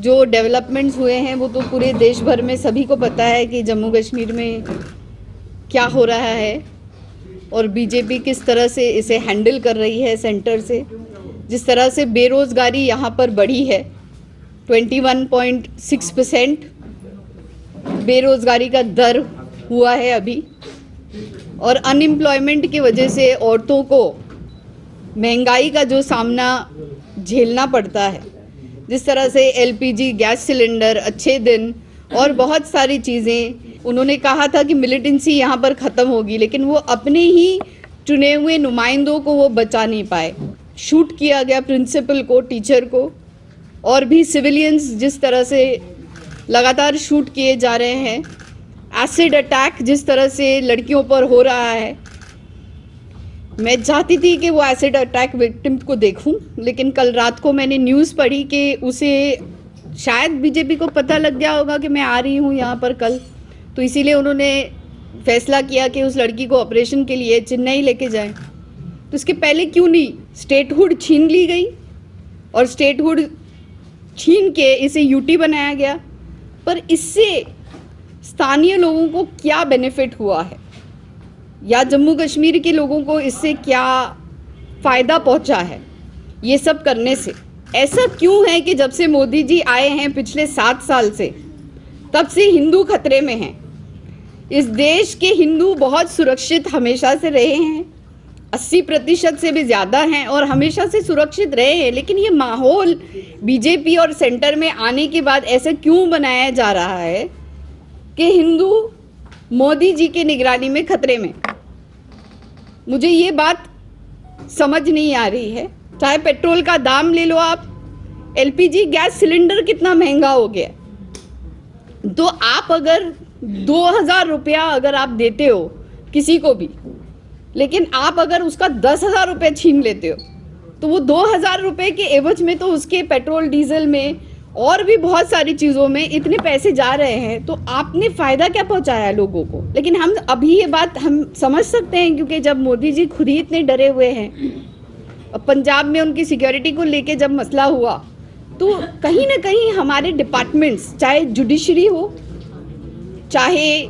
जो डेवलपमेंट्स हुए हैं, वो तो पूरे देश भर में सभी को पता है कि जम्मू कश्मीर में क्या हो रहा है और बीजेपी किस तरह से इसे हैंडल कर रही है सेंटर से। जिस तरह से बेरोज़गारी यहाँ पर बढ़ी है 21.6 परसेंट बेरोज़गारी का दर हुआ है अभी। और अनएम्प्लॉयमेंट की वजह से औरतों को महँगाई का जो सामना झेलना पड़ता है। जिस तरह से एलपीजी गैस सिलेंडर, अच्छे दिन और बहुत सारी चीज़ें। उन्होंने कहा था कि मिलिटेंसी यहाँ पर ख़त्म होगी, लेकिन वो अपने ही चुने हुए नुमाइंदों को वो बचा नहीं पाए। शूट किया गया प्रिंसिपल को टीचर को, और भी सिविलियंस जिस तरह से लगातार शूट किए जा रहे हैं। एसिड अटैक जिस तरह से लड़कियों पर हो रहा है मैं चाहती थी कि वो एसिड अटैक विक्टिम को देखूँ, लेकिन कल रात को मैंने न्यूज़ पढ़ी कि उसे शायद बीजेपी को पता लग गया होगा कि मैं आ रही हूँ यहाँ पर कल। तो इसीलिए उन्होंने फैसला किया कि उस लड़की को ऑपरेशन के लिए चेन्नई लेके जाएँ। तो इसके पहले क्यों नहीं? स्टेटहुड छीन ली गई और स्टेटहुड छीन के इसे यूटी बनाया गया। पर इससे स्थानीय लोगों को क्या बेनिफिट हुआ है? या जम्मू कश्मीर के लोगों को इससे क्या फ़ायदा पहुँचा है? ये सब करने से। ऐसा क्यों है कि जब से मोदी जी आए हैं पिछले सात साल से, तब से हिंदू खतरे में हैं। इस देश के हिंदू बहुत सुरक्षित हमेशा से रहे हैं। अस्सी प्रतिशत से भी ज़्यादा हैं और हमेशा से सुरक्षित रहे हैं। लेकिन ये माहौल बीजेपी और सेंटर में आने के बाद ऐसा क्यों बनाया जा रहा है कि हिंदू मोदी जी के निगरानी में खतरे में? मुझे ये बात समझ नहीं आ रही है। चाहे पेट्रोल का दाम ले लो आप, एलपीजी गैस सिलेंडर कितना महँगा हो गया। तो आप अगर दो हज़ार रुपया अगर आप देते हो किसी को भी, लेकिन आप अगर उसका दस हज़ार रुपये छीन लेते हो तो वो दो हज़ार रुपये के एवज में तो उसके पेट्रोल, डीजल में और भी बहुत सारी चीज़ों में इतने पैसे जा रहे हैं तो आपने फ़ायदा क्या पहुँचाया लोगों को? लेकिन हम अभी ये बात हम समझ सकते हैं क्योंकि जब मोदी जी खुद ही इतने डरे हुए हैं पंजाब में उनकी सिक्योरिटी को लेके जब मसला हुआ तो कहीं ना कहीं हमारे डिपार्टमेंट्स चाहे जुडिशरी हो, चाहे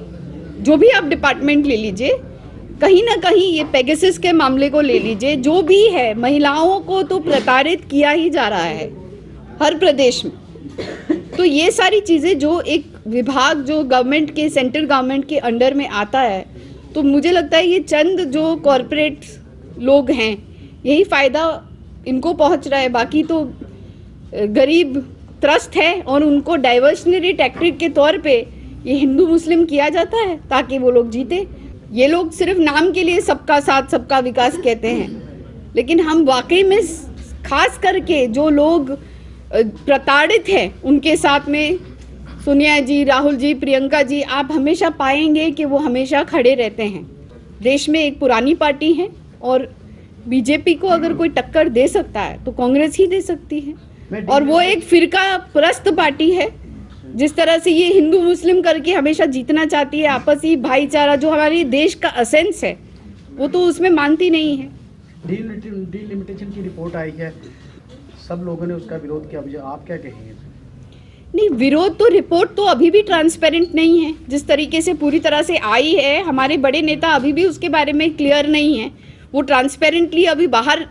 जो भी आप डिपार्टमेंट ले लीजिए, कहीं ना कहीं ये पेगसिस के मामले को ले लीजिए, जो भी है, महिलाओं को तो प्रताड़ित किया ही जा रहा है, हर प्रदेश में। तो ये सारी चीज़ें जो एक विभाग, जो गवर्नमेंट के सेंट्रल गवर्नमेंट के अंडर में आता है तो मुझे लगता है ये चंद जो कॉरपोरेट लोग हैं, यही फ़ायदा इनको पहुँच रहा है। बाकी तो गरीब त्रस्त है और उनको डाइवर्शनरी टैक्टिक के तौर पे ये हिंदू मुस्लिम किया जाता है ताकि वो लोग जीते। ये लोग सिर्फ़ नाम के लिए सबका साथ, सबका विकास कहते हैं। लेकिन हम वाकई में खास करके जो लोग प्रताड़ित हैं उनके साथ में। सोनिया जी राहुल जी प्रियंका जी आप हमेशा पाएँगे कि वो हमेशा खड़े रहते हैं। देश में एक पुरानी पार्टी है और बीजेपी को अगर कोई टक्कर दे सकता है तो कांग्रेस ही दे सकती है। और वो एक फिरका प्रस्त पार्टी है जिस तरह से ये हिंदू मुस्लिम करके हमेशा जीतना चाहती है आपसी भाईचारा जो हमारे देश का असेंस है वो तो उसमें मानती नहीं है। डीलिमिटेशन की रिपोर्ट आई है। सब लोगों ने उसका विरोध किया। मुझे आप क्या कहेंगे? नहीं, विरोध तो रिपोर्ट तो अभी भी ट्रांसपेरेंट नहीं है। जिस तरीके से पूरी तरह से आई है, हमारे बड़े नेता अभी भी उसके बारे में क्लियर नहीं है। वो ट्रांसपेरेंटली अभी बाहर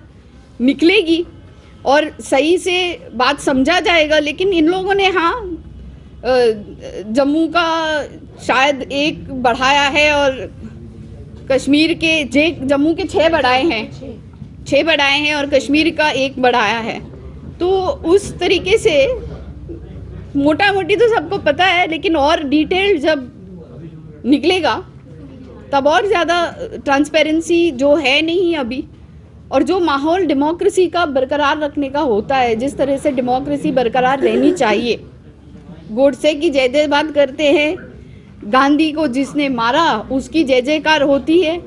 निकलेगी और सही से बात समझा जाएगा। लेकिन इन लोगों ने हाँ जम्मू का शायद एक बढ़ाया है और कश्मीर के जे, जम्मू के छः बढ़ाए हैं। छः बढ़ाए हैं और कश्मीर का एक बढ़ाया है। तो उस तरीके से मोटा मोटी तो सबको पता है, लेकिन और डिटेल जब निकलेगा, तब और ज़्यादा ट्रांसपेरेंसी जो है नहीं अभी। और जो माहौल डेमोक्रेसी का बरकरार रखने का होता है, जिस तरह से डेमोक्रेसी बरकरार रहनी चाहिए। गोडसे की जय जय बात करते हैं। गांधी को जिसने मारा, उसकी जय जयकार होती है।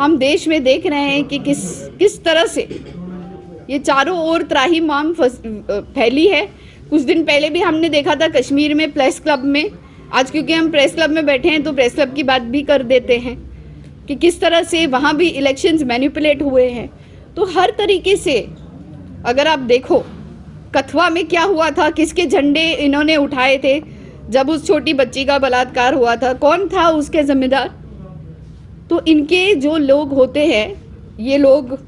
हम देश में देख रहे हैं कि किस किस तरह से ये चारों ओर त्राही माम फैली है। कुछ दिन पहले भी हमने देखा था कश्मीर में प्रेस क्लब में। आज क्योंकि हम प्रेस क्लब में बैठे हैं तो प्रेस क्लब की बात भी कर देते हैं कि किस तरह से वहाँ भी इलेक्शंस मैनिपुलेट हुए हैं। तो हर तरीके से अगर आप देखो कथवा में क्या हुआ था, किसके झंडे इन्होंने उठाए थे, जब उस छोटी बच्ची का बलात्कार हुआ था, कौन था उसके जिम्मेदार तो इनके जो लोग होते हैं, ये लोग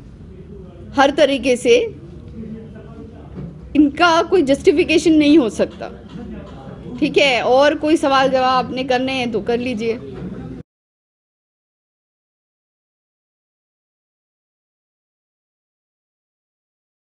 हर तरीके से इनका कोई जस्टिफिकेशन नहीं हो सकता। ठीक है? और कोई सवाल जवाब आपने करने हैं तो कर लीजिए।